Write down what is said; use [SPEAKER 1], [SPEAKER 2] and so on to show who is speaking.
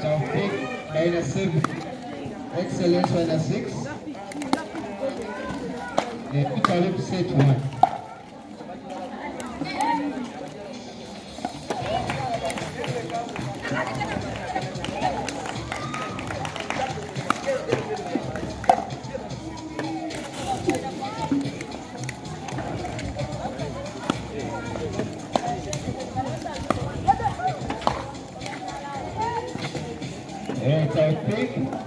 [SPEAKER 1] Taufik minus 7. Excellence minus 6. Uh, Talib set 1. Uh, Taufik